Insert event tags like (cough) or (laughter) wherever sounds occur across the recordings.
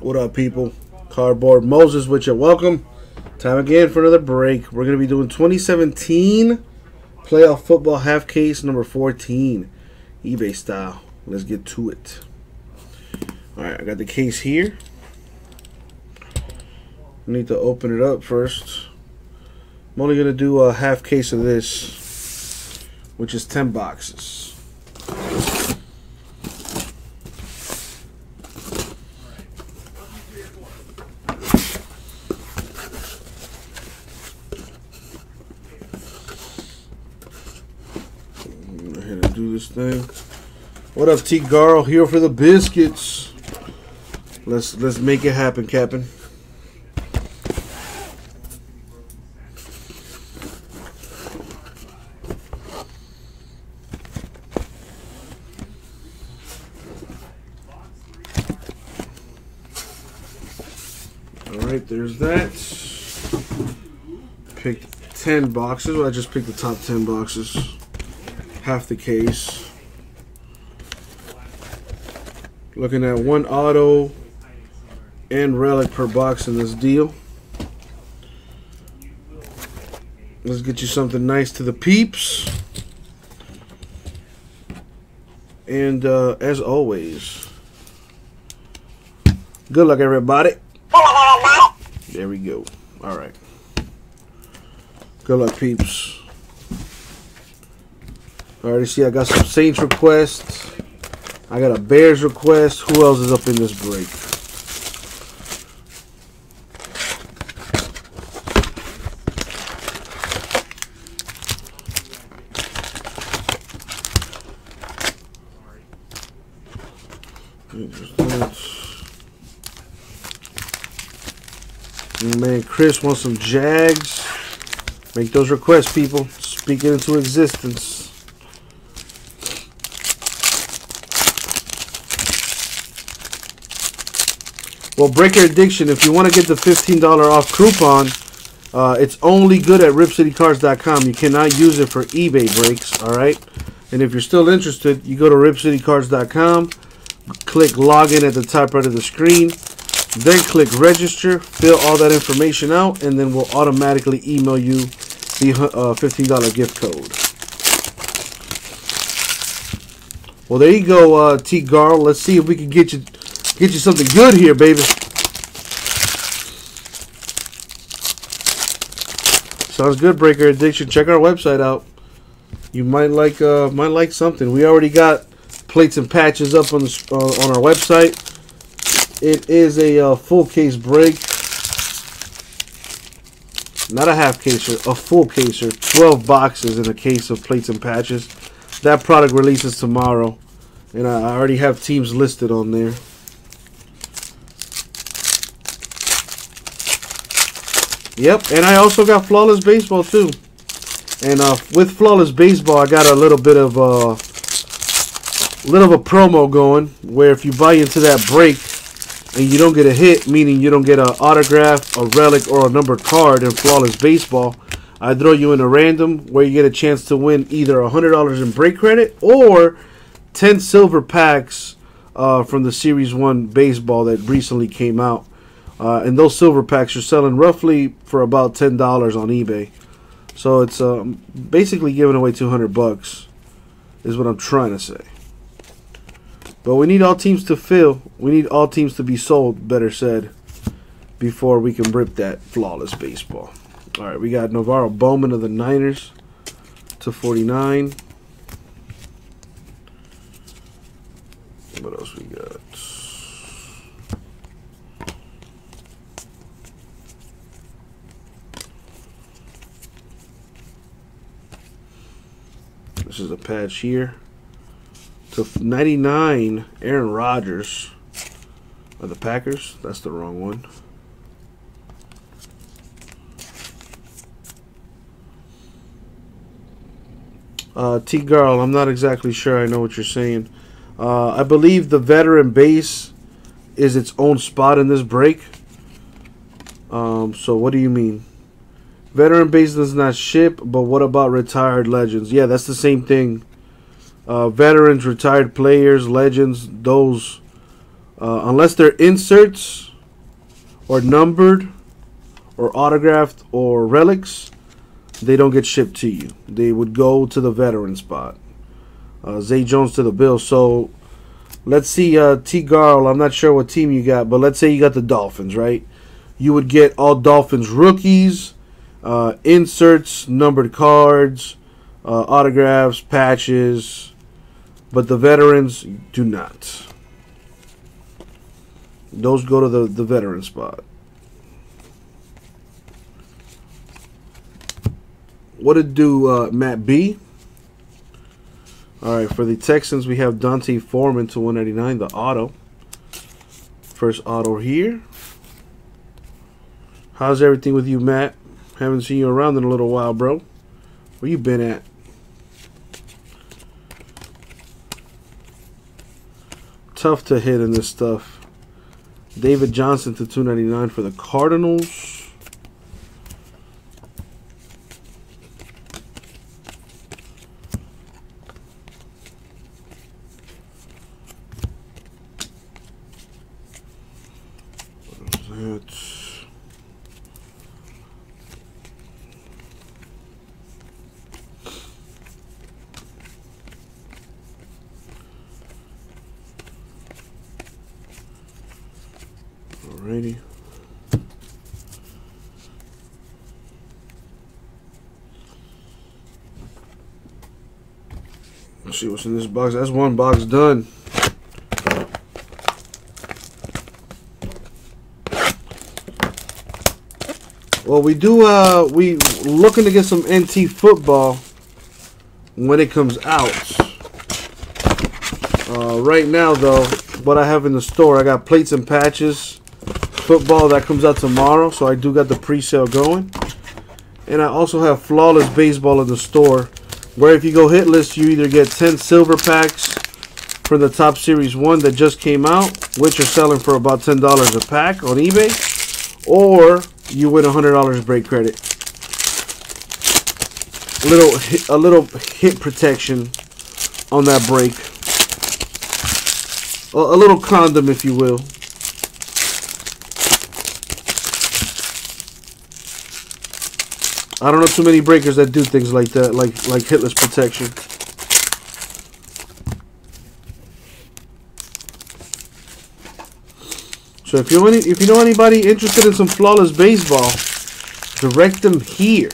What up, people? Cardboard Moses with you. Welcome. Time again for another break. We're going to be doing 2017 playoff football half case number 14, eBay style. Let's get to it. All right, I got the case here. I need to open it up first. I'm only going to do a half case of this, which is 10 boxes. Go ahead and do this thing. What up, T. Garl? Here for the biscuits. Let's let's make it happen, Captain. All right, there's that. Picked 10 boxes. Well, I just picked the top 10 boxes. Half the case. Looking at one auto and relic per box in this deal. Let's get you something nice to the peeps. And uh, as always, good luck, everybody. There we go. All right. Good luck, peeps. Alrighty, see, I got some Saints requests. I got a Bears request. Who else is up in this break? Man, Chris wants some Jags. Make those requests, people. Speak it into existence. Well, Breaker Addiction, if you want to get the $15 off coupon, uh, it's only good at ripcitycards.com. You cannot use it for eBay breaks, all right? And if you're still interested, you go to ripcitycards.com, click login at the top right of the screen, then click register, fill all that information out, and then we'll automatically email you the uh, $15 gift code. Well, there you go, uh, T. Garl. Let's see if we can get you get you something good here, baby. Sounds good, Breaker Addiction. Check our website out. You might like uh, might like something. We already got plates and patches up on the uh, on our website. It is a uh, full case break, not a half caser, a full caser. Twelve boxes in a case of plates and patches. That product releases tomorrow, and I already have teams listed on there. Yep, and I also got Flawless Baseball too. And uh, with Flawless Baseball, I got a little bit of a uh, little of a promo going where if you buy into that break and you don't get a hit, meaning you don't get an autograph, a relic, or a numbered card in Flawless Baseball, I throw you in a random where you get a chance to win either $100 in break credit or 10 silver packs uh, from the Series 1 baseball that recently came out. Uh, and those silver packs are selling roughly for about ten dollars on eBay. So it's um, basically giving away two hundred bucks, is what I'm trying to say. But we need all teams to fill. We need all teams to be sold. Better said, before we can rip that flawless baseball. All right, we got NaVorro Bowman of the Niners to forty nine. What else we got? This is a patch here. To 99, Aaron Rodgers of the Packers. That's the wrong one. Uh, T. Garl, I'm not exactly sure I know what you're saying. Uh, I believe the veteran base is its own spot in this break. Um, so what do you mean? Veteran base does not ship, but what about retired legends? Yeah, that's the same thing. Uh, veterans, retired players, legends, those Uh, unless they're inserts or numbered or autographed or relics, they don't get shipped to you. They would go to the veteran spot. Uh, Zay Jones to the Bills. So let's see, uh, T. Garl. I'm not sure what team you got, but let's say you got the Dolphins, right? You would get all Dolphins rookies, uh, inserts, numbered cards, uh, autographs, patches, but the veterans do not. Those go to the, the veteran spot. What did do uh, Matt B? All right, for the Texans, we have D'Onta Foreman to 199, the auto. First auto here. How's everything with you, Matt? Haven't seen you around in a little while, bro. Where you been at? Tough to hit in this stuff. David Johnson to 299 for the Cardinals. Alrighty. Let's see what's in this box. That's one box done. Well, we do. Uh, we looking to get some NT football when it comes out. Uh, right now, though, what I have in the store, I got plates and patches football that comes out tomorrow, so I do got the pre-sale going. And I also have Flawless Baseball in the store, where if you go hitless, you either get 10 silver packs for the top Series 1 that just came out, which are selling for about $10 a pack on eBay, or you win $100 break credit. A little, a little hit protection on that break. A little condom, if you will. I don't know too many breakers that do things like that, like like hitless protection. So if you if you know anybody interested in some flawless baseball, direct them here.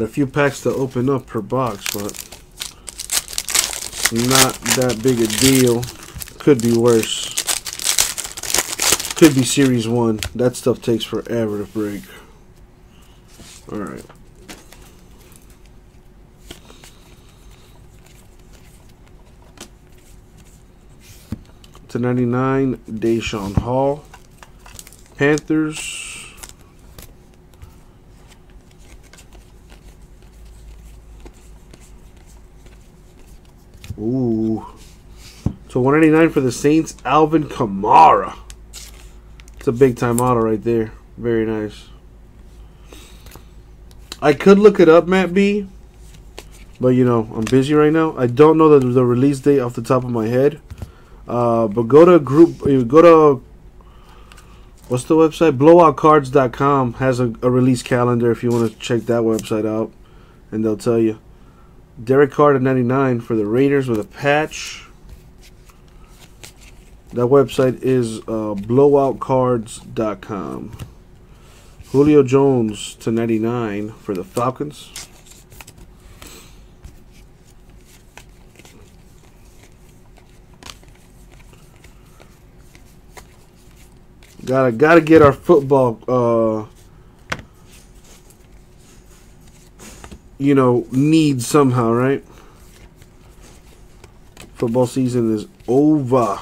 Got a few packs to open up per box, but not that big a deal. Could be worse. Could be Series 1. That stuff takes forever to break. Alright. To 99, Daeshon Hall. Panthers. Ooh. So 189 for the Saints, Alvin Kamara. It's a big time auto right there. Very nice. I could look it up, Matt B. But you know, I'm busy right now. I don't know the, the release date off the top of my head. Uh, but go to group go to what's the website? Blowoutcards.com has a, a release calendar if you want to check that website out and they'll tell you. Derek Carr to 99 for the Raiders with a patch. That website is uh, blowoutcards.com. Julio Jones to 99 for the Falcons. Gotta gotta get our football uh you know, needs somehow, right? Football season is over.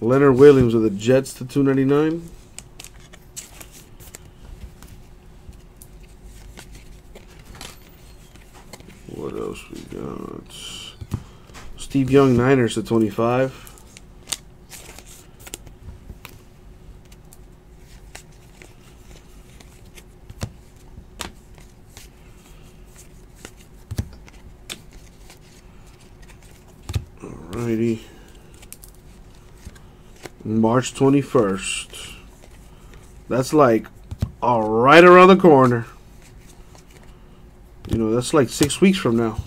Leonard Williams with the Jets to 299. What else we got? Steve Young, Niners to 25. Alrighty. March 21st. That's like all right around the corner. You know, that's like six weeks from now.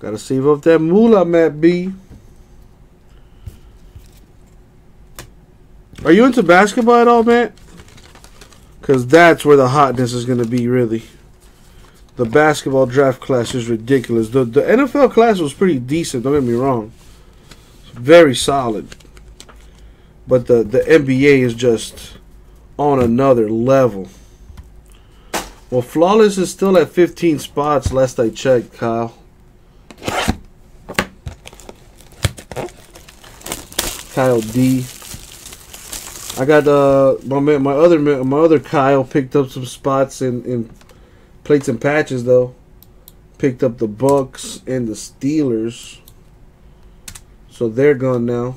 Gotta save up that moolah, Matt B. Are you into basketball at all, Matt? Because that's where the hotness is going to be, really. The basketball draft class is ridiculous. The, the NFL class was pretty decent, don't get me wrong. Very solid. But the, the NBA is just on another level. Well, Flawless is still at 15 spots, last I checked, Kyle. Kyle D. I got uh my my other my other Kyle picked up some spots in in plates and patches though. Picked up the Bucks and the Steelers. So they're gone now.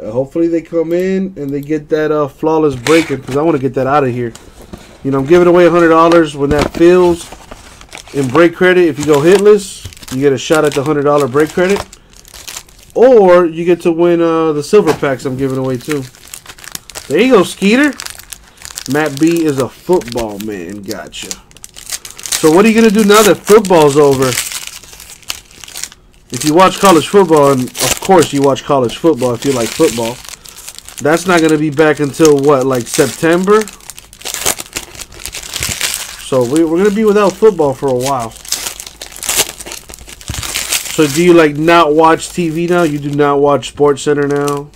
Uh, hopefully they come in and they get that uh, flawless breaking because I want to get that out of here. You know, I'm giving away $100 when that fills in break credit. If you go hitless, you get a shot at the $100 break credit. Or you get to win uh, the silver packs I'm giving away too. There you go, Skeeter. Matt B is a football man. Gotcha. So what are you going to do now that football's over? If you watch college football, and of course you watch college football if you like football, that's not going to be back until what, like September? So we, we're going to be without football for a while. So do you like not watch TV now? You do not watch Sports Center now?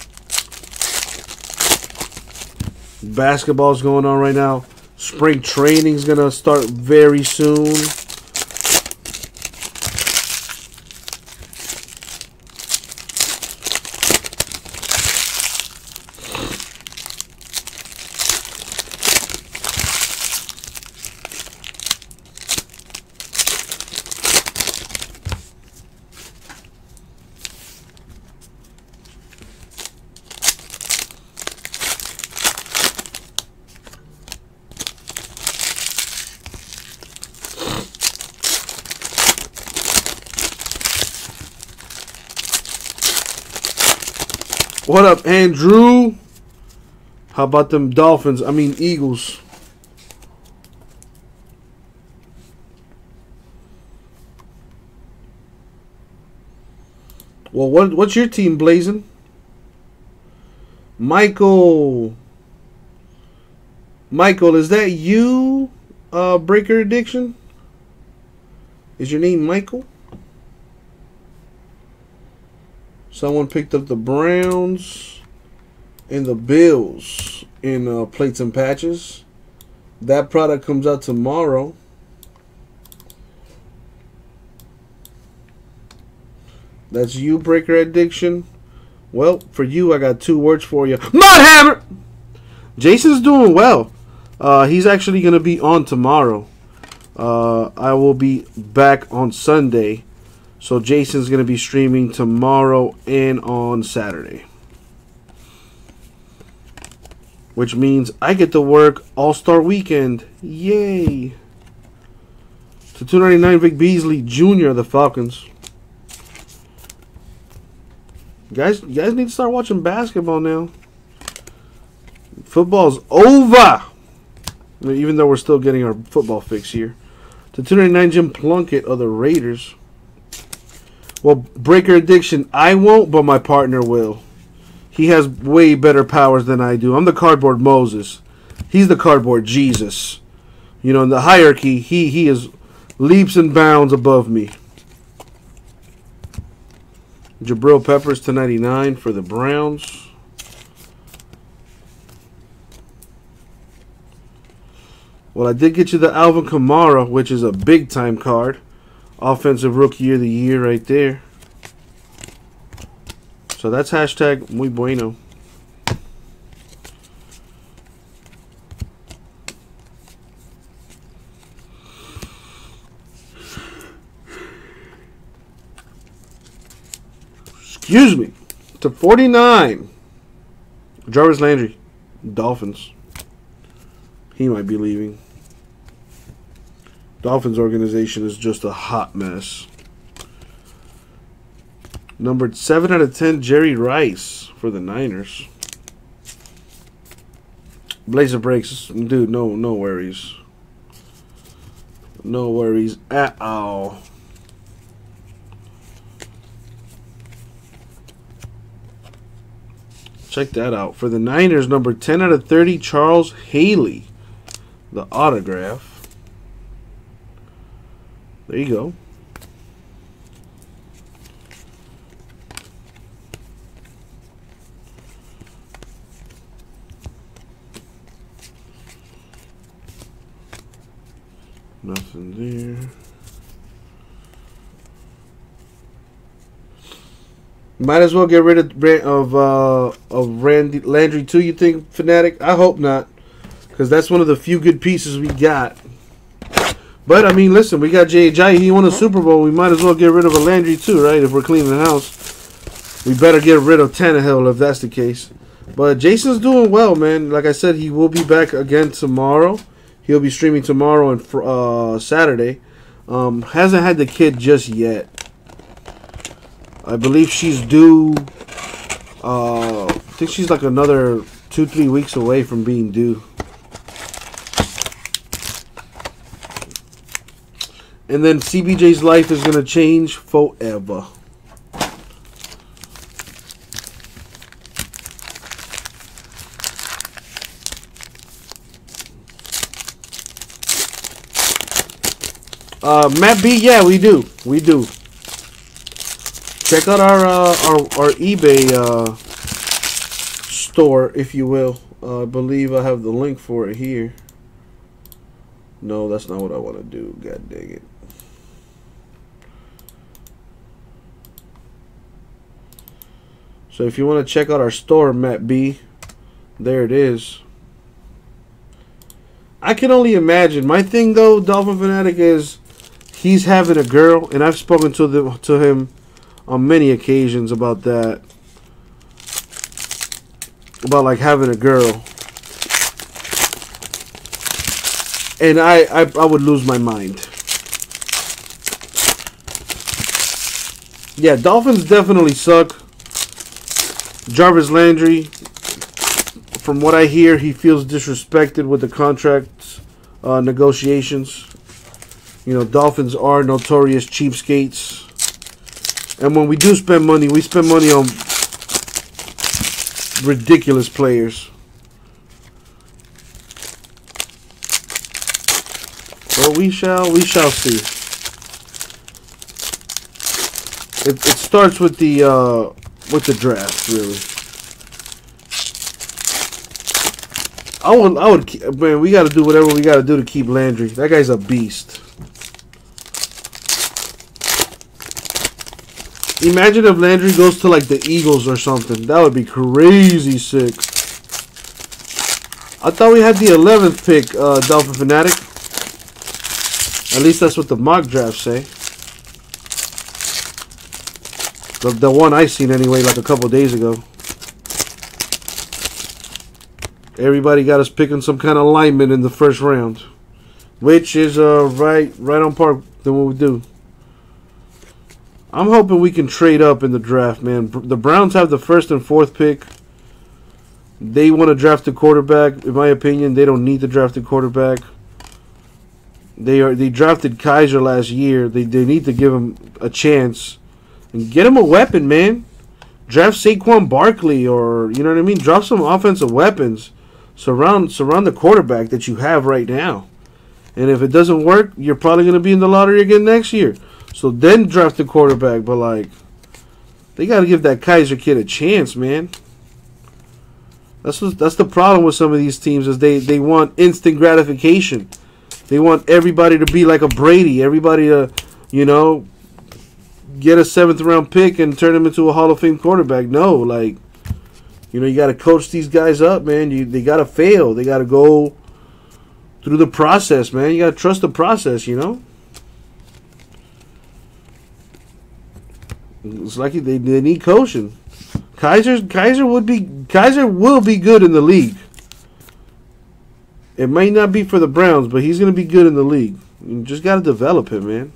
Basketball's going on right now. Spring training's going to start very soon. What up, Andrew? How about them Dolphins? I mean, Eagles. Well, what what's your team blazing? Michael. Michael, is that you, uh, Breaker Addiction? Is your name Michael? Someone picked up the Browns and the Bills in uh, plates and patches. That product comes out tomorrow. That's you, Breaker Addiction. Well, for you, I got two words for you. Mudhammer! Jason's doing well. Uh, he's actually going to be on tomorrow. Uh, I will be back on Sunday. So Jason's going to be streaming tomorrow and on Saturday. Which means I get to work All-Star Weekend. Yay. To 299 Vic Beasley Jr. of the Falcons. Guys, you guys need to start watching basketball now. Football's over. I mean, even though we're still getting our football fix here. To 299 Jim Plunkett of the Raiders. Well, Breaker Addiction, I won't, but my partner will. He has way better powers than I do. I'm the cardboard Moses. He's the cardboard Jesus. You know, in the hierarchy, he he is leaps and bounds above me. Jabril Peppers to 99 for the Browns. Well, I did get you the Alvin Kamara, which is a big time card. Offensive Rookie of the Year right there. So that's hashtag muy bueno. Excuse me. To 49. Jarvis Landry. Dolphins. He might be leaving. Dolphins organization is just a hot mess. Numbered 7 out of 10, Jerry Rice for the Niners. Blazer breaks. Dude, no no worries. No worries at all. Check that out. For the Niners, number 10 out of 30, Charles Haley. The autograph. There you go. Nothing there. Might as well get rid of of uh, of Randy Landry too. You think, Fanatic? I hope not, because that's one of the few good pieces we got. But I mean, listen, we got J.J. He won a Super Bowl. We might as well get rid of a Landry too, right? If we're cleaning the house, we better get rid of Tannehill if that's the case. But Jason's doing well, man. Like I said, he will be back again tomorrow. He'll be streaming tomorrow and uh, Saturday. Um, hasn't had the kid just yet. I believe she's due. Uh, I think she's like another two, three weeks away from being due. And then CBJ's life is going to change forever. Uh, Matt B, yeah, we do. We do. Check out our uh, our, our eBay uh, store, if you will. Uh, I believe I have the link for it here. No, that's not what I want to do. God dang it. So if you want to check out our store, Matt B, there it is. I can only imagine. My thing though, Dolphin Fanatic, is he's having a girl, and I've spoken to the to him on many occasions about that, about like having a girl, and I I, I would lose my mind. Yeah, Dolphins definitely suck. Jarvis Landry, from what I hear, he feels disrespected with the contract uh, negotiations. You know, Dolphins are notorious cheapskates. And when we do spend money, we spend money on ridiculous players. But we shall, we shall see. It, it starts with the uh, with the draft, really. I would, I would, man. We got to do whatever we got to do to keep Landry. That guy's a beast. Imagine if Landry goes to like the Eagles or something. That would be crazy sick. I thought we had the 11th pick, uh, Dolphin Fanatic. At least that's what the mock drafts say. The, the one I seen anyway, like a couple days ago. Everybody got us picking some kind of lineman in the first round. Which is uh, right right on par than what we do. I'm hoping we can trade up in the draft, man. The Browns have the first and fourth pick. They want to draft a quarterback. In my opinion, they don't need to draft a quarterback. They are they drafted Kizer last year. They they need to give him a chance and get him a weapon, man. Draft Saquon Barkley or you know what I mean. Drop some offensive weapons. Surround surround the quarterback that you have right now. And if it doesn't work, you're probably going to be in the lottery again next year. So then draft the quarterback, but like they got to give that Kizer kid a chance, man. That's what, that's the problem with some of these teams is they they want instant gratification. They want everybody to be like a Brady, everybody to, you know, get a seventh round pick and turn him into a Hall of Fame quarterback. No, like, you know, you got to coach these guys up, man. You they got to fail. They got to go through the process, man. You got to trust the process, you know. It's like they, they need coaching. Kizer Kizer would be Kizer will be good in the league. It might not be for the Browns, but he's going to be good in the league. You just got to develop him, man.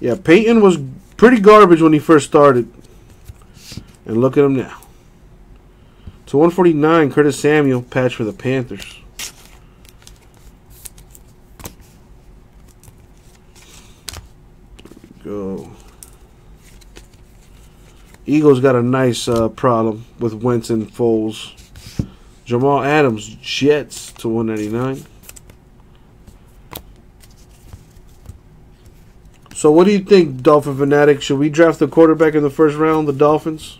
Yeah, Peyton was pretty garbage when he first started. And look at him now. To 149, Curtis Samuel, patch for the Panthers. go. Eagles got a nice uh, problem with Wentz and Foles. Jamal Adams, Jets to 199. So what do you think, Dolphin fanatic? Should we draft the quarterback in the first round, the Dolphins?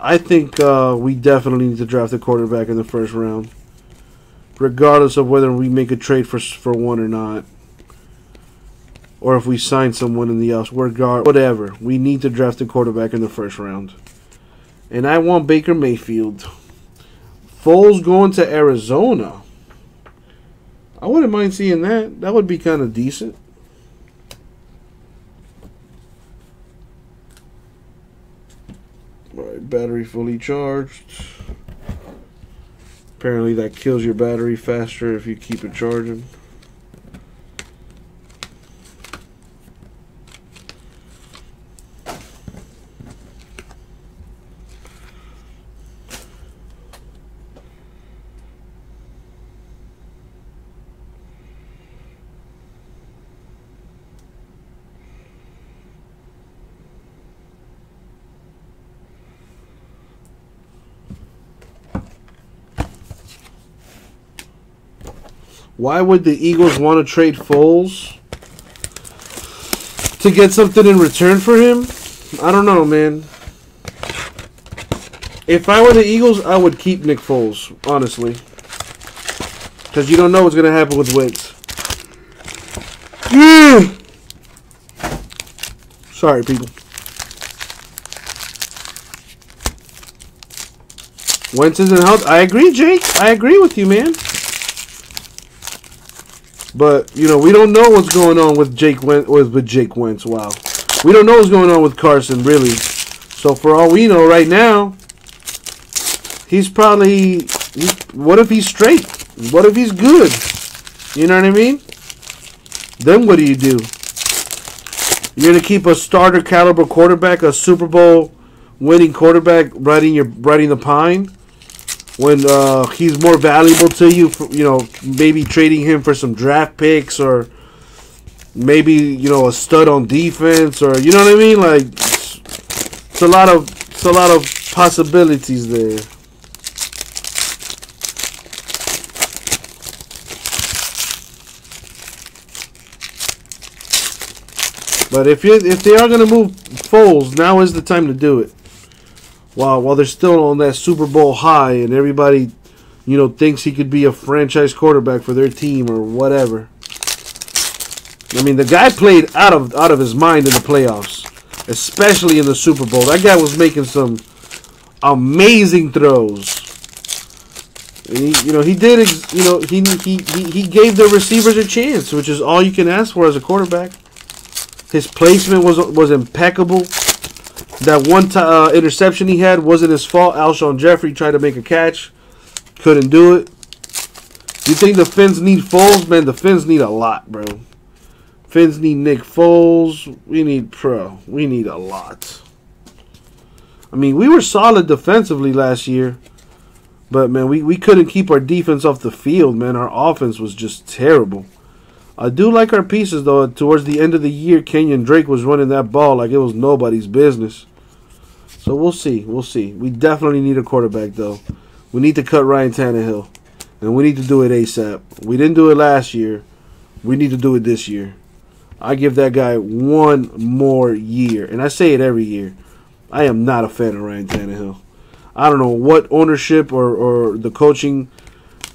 I think uh, we definitely need to draft the quarterback in the first round, regardless of whether we make a trade for for one or not, or if we sign someone in the else. Regard whatever, we need to draft a quarterback in the first round, and I want Baker Mayfield. Foles going to Arizona. I wouldn't mind seeing that. That would be kind of decent. Alright, battery fully charged. Apparently that kills your battery faster if you keep it charging. Why would the Eagles want to trade Foles to get something in return for him? I don't know, man. If I were the Eagles, I would keep Nick Foles, honestly. Because you don't know what's going to happen with Wentz. (sighs) Sorry, people. Wentz isn't health. I agree, Jake. I agree with you, man. But you know, we don't know what's going on with Jake Wentz. With, with Jake Wentz, wow, we don't know what's going on with Carson really. So for all we know, right now, he's probably. He, what if he's straight? What if he's good? You know what I mean? Then what do you do? You're gonna keep a starter caliber quarterback, a Super Bowl winning quarterback, riding your riding the pine when uh, he's more valuable to you. For, you know, maybe trading him for some draft picks or maybe you know a stud on defense or you know what I mean. Like it's, a lot of it's a lot of possibilities there. But if you if they are gonna move Foles, now is the time to do it while while they're still on that Super Bowl high and everybody, you know, thinks he could be a franchise quarterback for their team or whatever. I mean, the guy played out of out of his mind in the playoffs, especially in the Super Bowl. That guy was making some amazing throws. He, you know, he did. You know, he, he he he gave the receivers a chance, which is all you can ask for as a quarterback. His placement was was impeccable. That one uh, interception he had wasn't his fault. Alshon Jeffery tried to make a catch, couldn't do it. You think the Fins need Foles? Man, the Fins need a lot, bro. Fins need Nick Foles. We need pro. We need a lot. I mean, we were solid defensively last year. But man, we, we couldn't keep our defense off the field, man. Our offense was just terrible. I do like our pieces though. Towards the end of the year, Kenyon Drake was running that ball like it was nobody's business. So we'll see. We'll see. We definitely need a quarterback though. We need to cut Ryan Tannehill, and we need to do it ASAP. We didn't do it last year. We need to do it this year. I give that guy one more year, and I say it every year. I am not a fan of Ryan Tannehill. I don't know what ownership or, or the coaching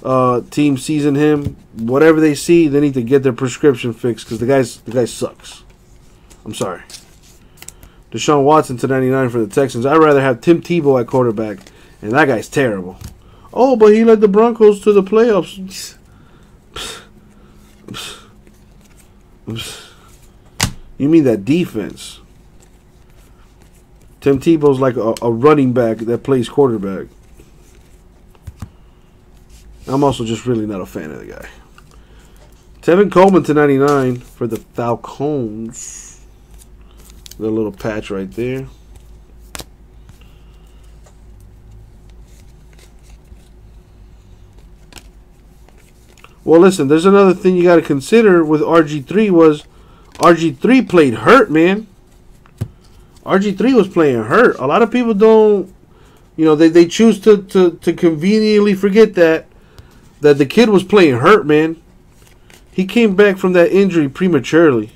uh, team sees in him, whatever they see, they need to get their prescription fixed because the guy's the guy sucks. I'm sorry. Deshaun Watson to 99 for the Texans. I'd rather have Tim Tebow at quarterback, and that guy's terrible. Oh, but he led the Broncos to the playoffs. Psst. Psst. Psst. You mean that defense? Tim Tebow's like a, a running back that plays quarterback. I'm also just really not a fan of the guy. Tevin Coleman to 99 for the Falcons. The little patch right there. Well, listen, there's another thing you got to consider with RG3 was RG3 played hurt, man. RG3 was playing hurt. A lot of people don't, you know, they, they choose to, to, to conveniently forget that that the kid was playing hurt, man. He came back from that injury prematurely,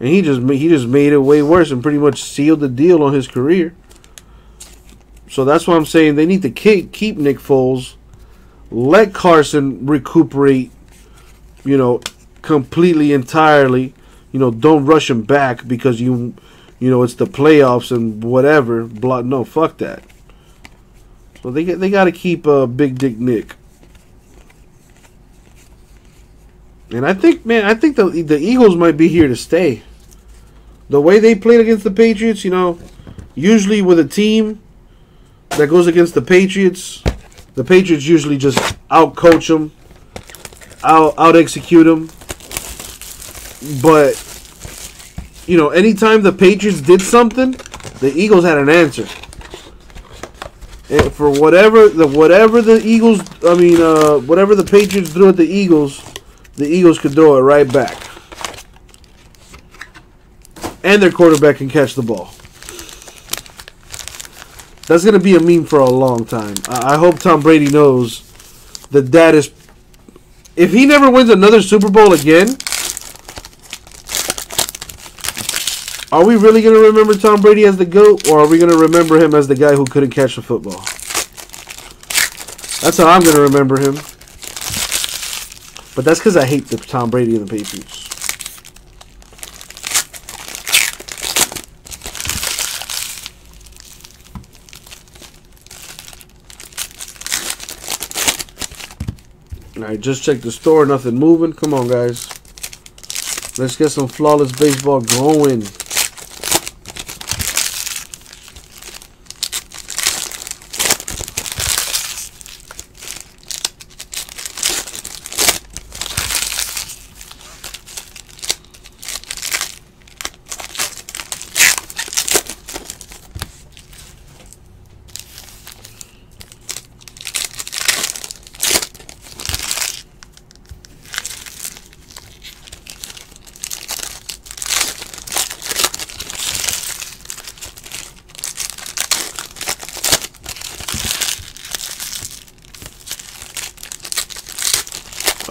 and he just he just made it way worse and pretty much sealed the deal on his career. So that's why I'm saying they need to keep keep Nick Foles, let Carson recuperate, you know, completely entirely. You know, don't rush him back because you, you know, it's the playoffs and whatever. Blah, no, fuck that. So they they got to keep uh, Big Dick Nick. And I think, man, I think the the Eagles might be here to stay. The way they played against the Patriots, you know, usually with a team that goes against the Patriots, the Patriots usually just out coach them, out out execute them. But you know, anytime the Patriots did something, the Eagles had an answer. And for whatever the whatever the Eagles, I mean, uh, whatever the Patriots threw at the Eagles, the Eagles could throw it right back. And their quarterback can catch the ball. That's going to be a meme for a long time. I hope Tom Brady knows that that is. If he never wins another Super Bowl again, are we really going to remember Tom Brady as the GOAT, or are we going to remember him as the guy who couldn't catch the football? That's how I'm going to remember him. But that's because I hate the Tom Brady and the Patriots. Alright, just check the store. Nothing moving. Come on, guys. Let's get some flawless baseball going.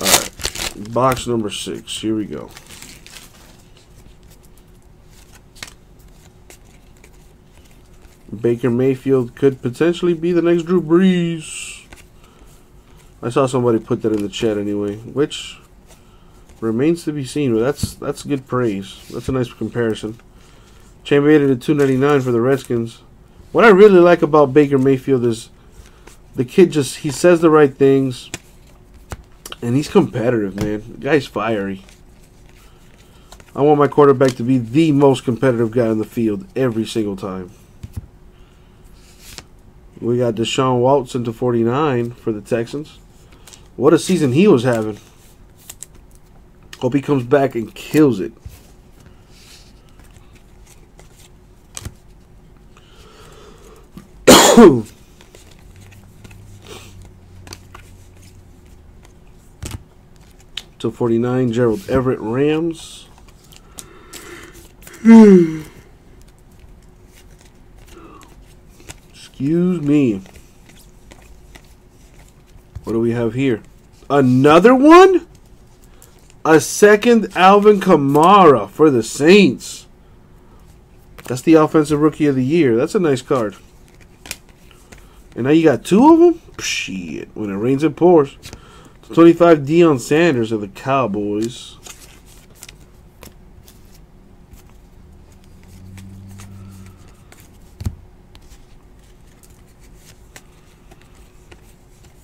Alright, box number six. Here we go. Baker Mayfield could potentially be the next Drew Brees. I saw somebody put that in the chat anyway, which remains to be seen. But that's that's good praise. That's a nice comparison. Champion at 299 for the Redskins. What I really like about Baker Mayfield is the kid just he says the right things. And he's competitive, man. The guy's fiery. I want my quarterback to be the most competitive guy on the field every single time. We got Deshaun Watson to 49 for the Texans. What a season he was having. Hope he comes back and kills it. (coughs) (coughs) to 49, Gerald Everett Rams. Excuse me. What do we have here? Another one? A second Alvin Kamara for the Saints. That's the offensive rookie of the year. That's a nice card. And now you got two of them? Shit. When it rains, it pours. 25 Deion Sanders of the Cowboys.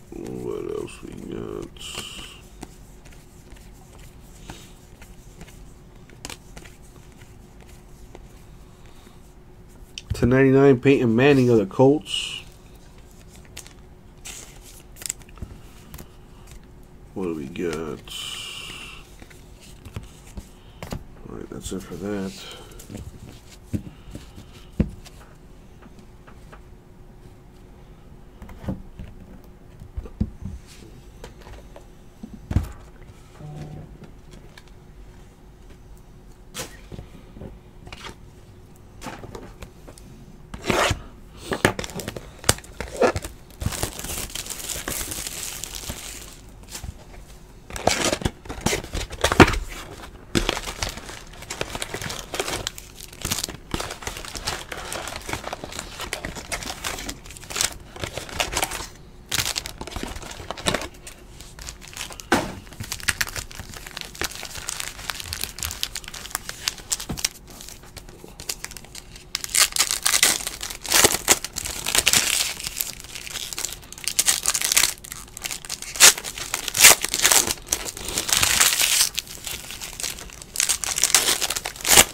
What else we got? To 99, Peyton Manning of the Colts. What do we got? Alright, that's it for that.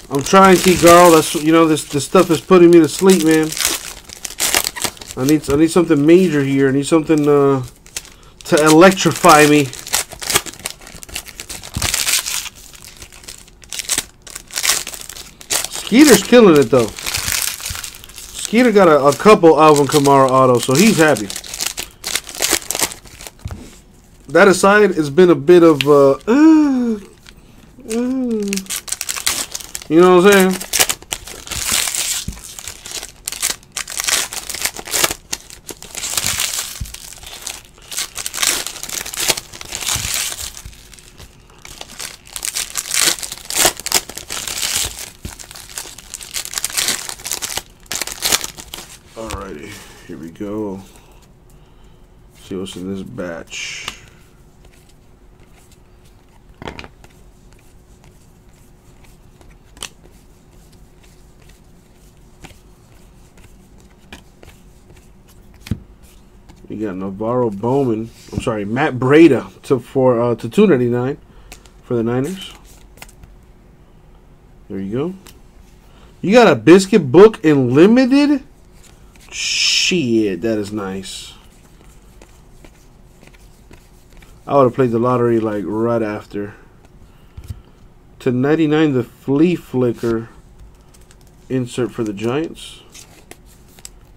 I'm trying, T. Garl. That's you know this this stuff is putting me to sleep, man. I need I need something major here. I need something uh, to electrify me. Skeeter's killing it though. Skeeter got a, a couple Alvin Kamara autos, so he's happy. That aside, it's been a bit of uh, uh you know what I'm saying? Alrighty, here we go. See what's in this batch. NaVorro Bowman. I'm sorry, Matt Breida to for uh, to 299 for the Niners. There you go. You got a biscuit book in limited. Shit, that is nice. I would have played the lottery like right after. To 99, the flea flicker insert for the Giants.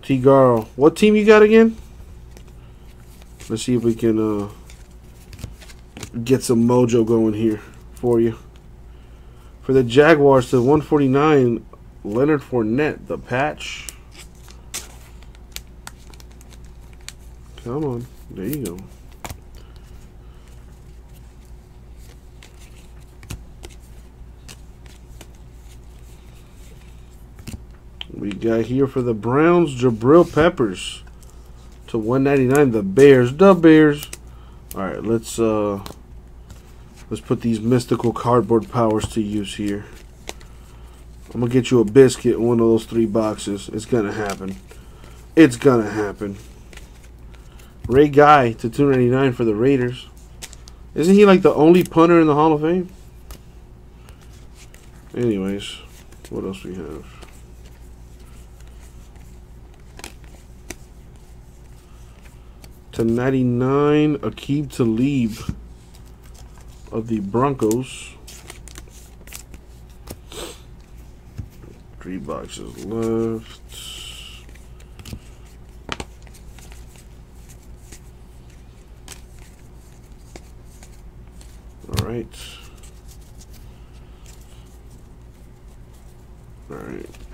T. Garl. What team you got again? Let's see if we can uh, get some mojo going here for you. For the Jaguars to 149, Leonard Fournette, the patch. Come on. There you go. We got here for the Browns, Jabril Peppers to 199 the Bears. The Bears. All right, let's uh let's put these mystical cardboard powers to use here. I'm gonna get you a biscuit in one of those three boxes. It's gonna happen. It's gonna happen. Ray Guy to 299 for the Raiders. Isn't he like the only punter in the Hall of Fame? Anyways, what else we have? To 99, Aqib Talib of the Broncos. Three boxes left. All right. All right.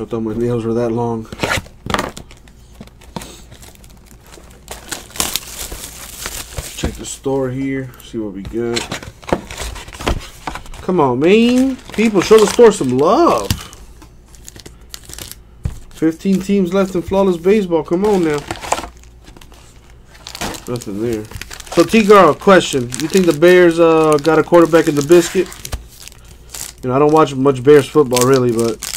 I thought my nails were that long. Check the store here, see what we got. Come on, man. People, show the store some love. 15 teams left in Flawless Baseball. Come on now. Nothing there. So, T-Girl, question. You think the Bears uh, got a quarterback in the biscuit? You know, I don't watch much Bears football, really, but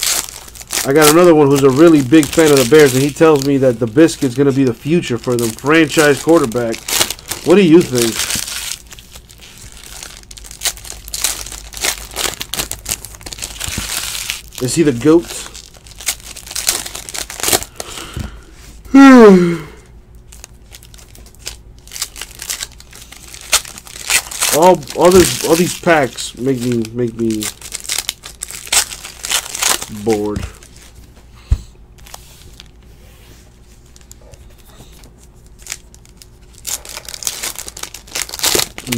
I got another one who's a really big fan of the Bears, and he tells me that the biscuit's going to be the future for them, franchise quarterback. What do you think? Is he the GOAT? (sighs) all all this all these packs make me make me bored.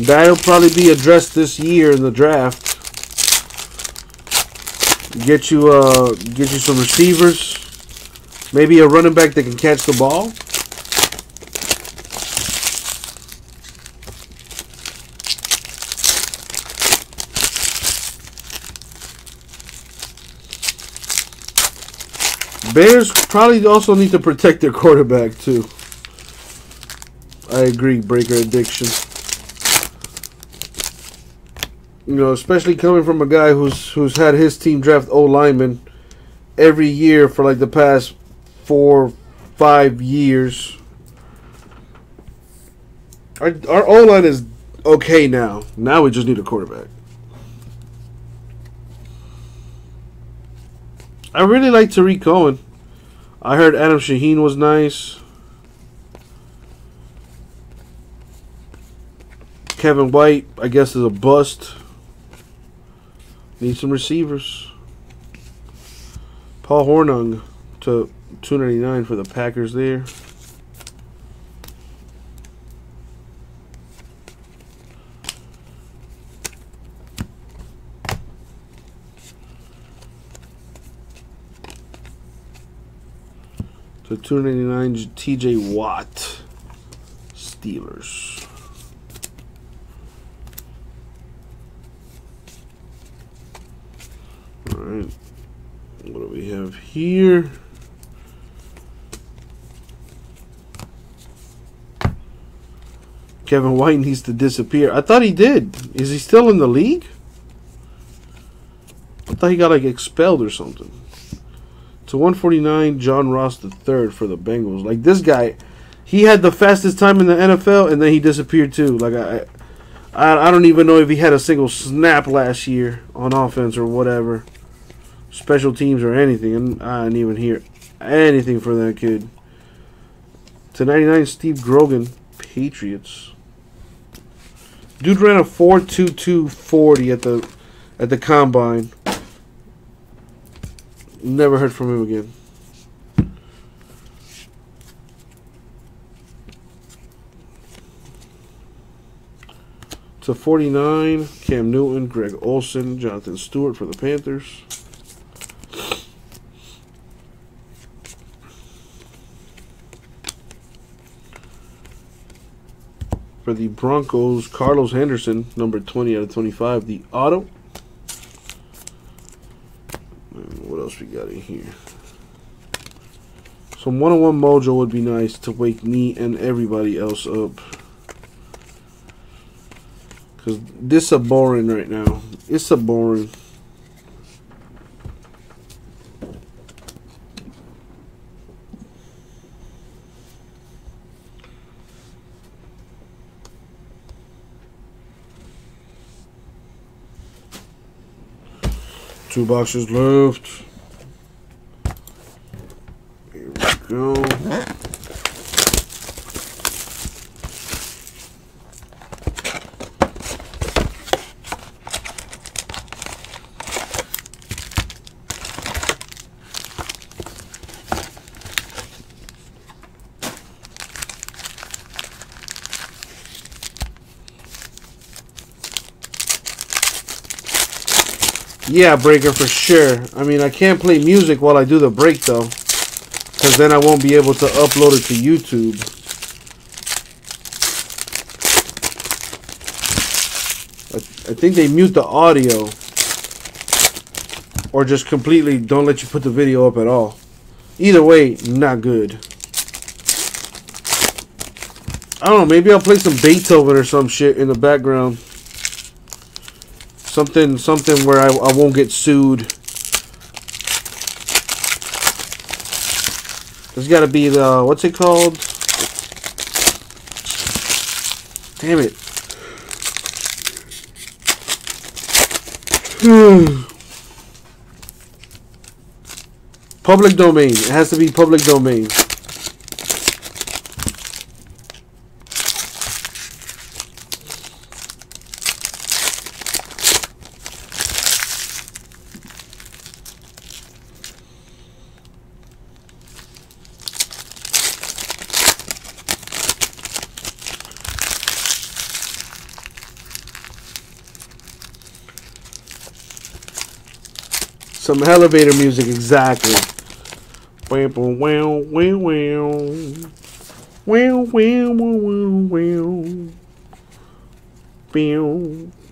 That'll probably be addressed this year in the draft. Get you uh get you some receivers. Maybe a running back that can catch the ball. Bears probably also need to protect their quarterback too. I agree, breaker addiction. You know, especially coming from a guy who's who's had his team draft O lineman every year for like the past four, five years. Our our O line is okay now. Now we just need a quarterback. I really like Tarik Cohen. I heard Adam Shaheen was nice. Kevin White, I guess, is a bust. Need some receivers. Paul Hornung to 299 for the Packers there. To 299 TJ Watt. Steelers. All right. What do we have here? Kevin White needs to disappear. I thought he did. Is he still in the league? I thought he got like expelled or something. To 149, John Ross III for the Bengals. Like this guy, he had the fastest time in the NFL, and then he disappeared too. Like I, I, I don't even know if he had a single snap last year on offense or whatever, special teams or anything. And I didn't even hear anything for that kid. To 99, Steve Grogan, Patriots. Dude ran a 4.2240 at the at the combine. Never heard from him again. To 49, Cam Newton, Greg Olsen, Jonathan Stewart for the Panthers. For the Broncos, Carlos Henderson, number 20 out of 25, the auto. And what else we got in here? Some one-on-one mojo would be nice to wake me and everybody else up. Because this is boring right now. It's a boring. Two boxes left. Here we go. Yeah, breaker for sure. I mean, I can't play music while I do the break though, because then I won't be able to upload it to YouTube. I, I think they mute the audio, or just completely don't let you put the video up at all. Either way, not good. I don't know. Maybe I'll play some Beethoven or some shit in the background. Something, something where I, I won't get sued. There's got to be the what's it called? Damn it. (sighs) Public domain. It has to be public domain. Some elevator music, exactly. Wow, wow, wow, wow. Wow, wow, wow, wow. Wow,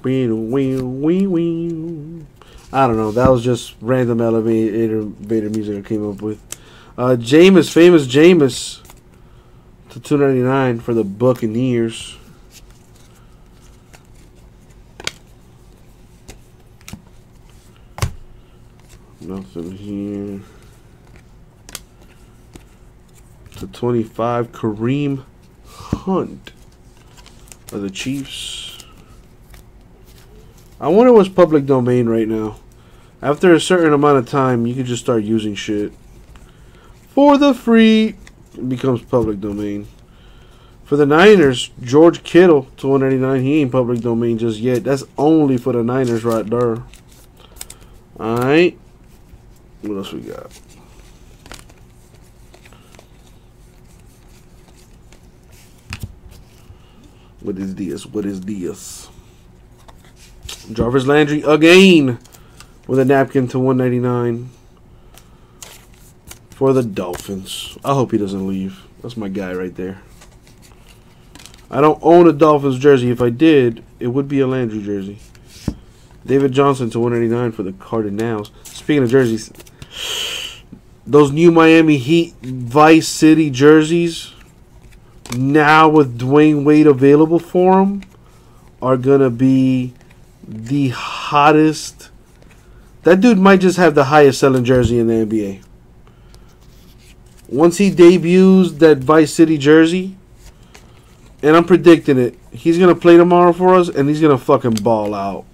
wow, wow, wow. I don't know. That was just random elevator, elevator music I came up with. Uh, Jameis, famous Jameis, to two ninety nine for the Buccaneers. Nothing here. To 25, Kareem Hunt of the Chiefs. I wonder what's public domain right now. After a certain amount of time, you can just start using shit. For the free, it becomes public domain. For the Niners, George Kittle to 199. He ain't public domain just yet. That's only for the Niners right there. Alright. What else we got? What is this? What is this? Jarvis Landry again with a napkin to 199 for the Dolphins. I hope he doesn't leave. That's my guy right there. I don't own a Dolphins jersey. If I did, it would be a Landry jersey. David Johnson to 189 for the Cardinals. Speaking of jerseys, those new Miami Heat Vice City jerseys, now with Dwyane Wade available for them, are gonna be the hottest. That dude might just have the highest selling jersey in the NBA. Once he debuts that Vice City jersey, and I'm predicting it, he's gonna play tomorrow for us, and he's gonna fucking ball out.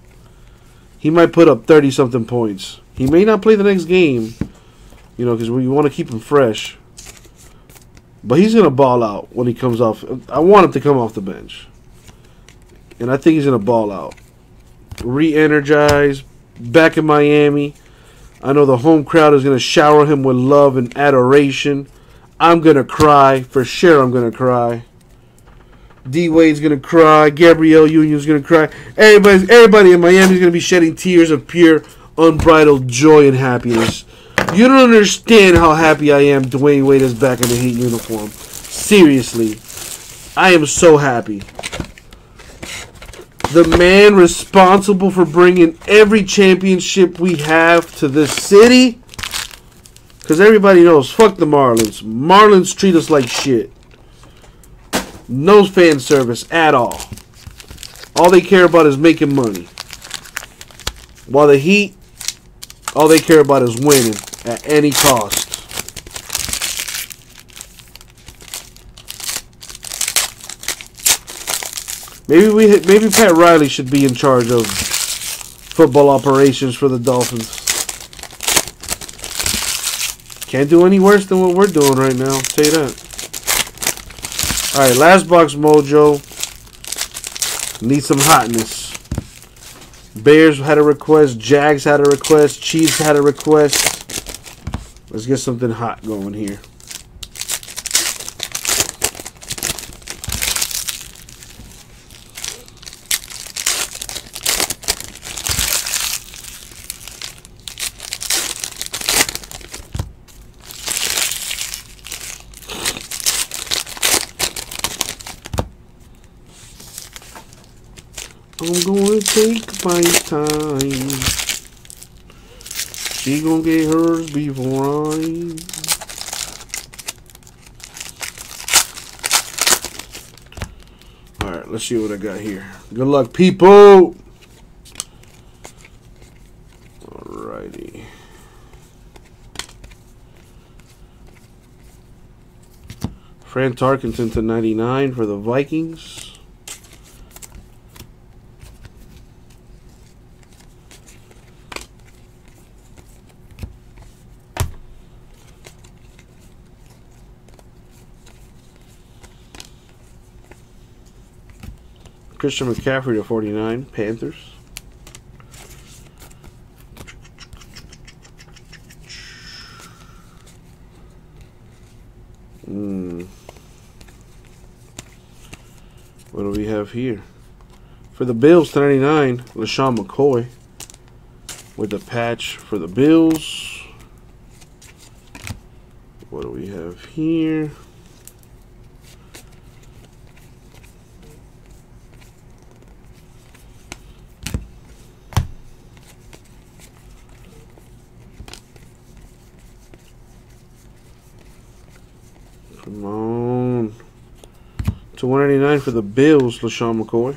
He might put up thirty something points. He may not play the next game, you know, because we want to keep him fresh. But he's going to ball out when he comes off. I want him to come off the bench. And I think he's going to ball out. Re energize, back in Miami. I know the home crowd is going to shower him with love and adoration. I'm going to cry. For sure, I'm going to cry. D Wade's gonna cry. Gabrielle Union's gonna cry. Everybody, everybody in Miami is gonna be shedding tears of pure unbridled joy and happiness. You don't understand how happy I am Dwyane Wade is back in the Heat uniform. Seriously. I am so happy. The man responsible for bringing every championship we have to this city. Because everybody knows, fuck the Marlins. Marlins treat us like shit. No fan service at all. All they care about is making money. While the Heat all they care about is winning at any cost. Maybe we maybe Pat Riley should be in charge of football operations for the Dolphins. Can't do any worse than what we're doing right now. I'll tell you that. All right, last box mojo. Need some hotness. Bears had a request. Jags had a request. Chiefs had a request. Let's get something hot going here. I'm gonna take my time. She gonna get hers before I. Alright, let's see what I got here. Good luck, people! Alrighty. Fran Tarkenton to 99 for the Vikings. Christian McCaffrey to 49, Panthers. Hmm. What do we have here? For the Bills, 99, LeSean McCoy. With the patch for the Bills. What do we have here? Come on. To 189 for the Bills, LeSean McCoy.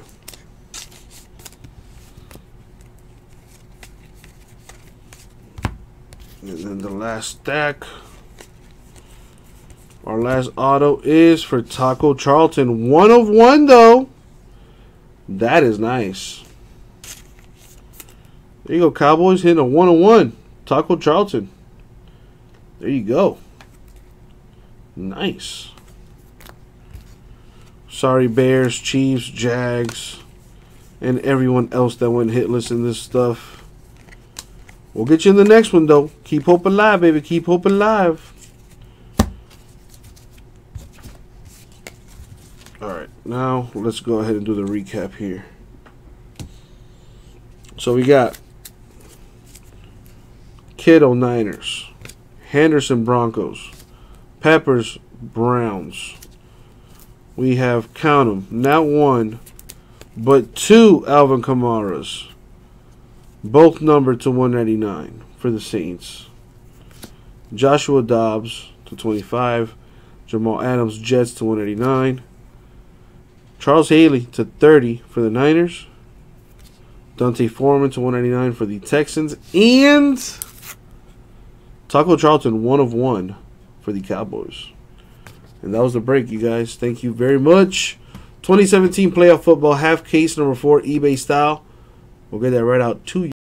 And then the last stack. Our last auto is for Taco Charlton. One of one, though. That is nice. There you go, Cowboys hitting a one of one. Taco Charlton. There you go. Nice. Sorry, Bears, Chiefs, Jags, and everyone else that went hitless in this stuff. We'll get you in the next one, though. Keep hope alive, baby. Keep hope alive. Alright, now let's go ahead and do the recap here. So we got Kittle Niners, Henderson Broncos, Peppers Browns. We have, count them, not one, but two Alvin Kamaras. Both numbered to 199 for the Saints. Joshua Dobbs to 25. Jamal Adams Jets to 189. Charles Haley to 30 for the Niners. D'Onta Foreman to 199 for the Texans. And Taco Charlton, one of one for the Cowboys. And that was the break, you guys. Thank you very much. 2017 playoff football half case number four eBay style. We'll get that right out to you.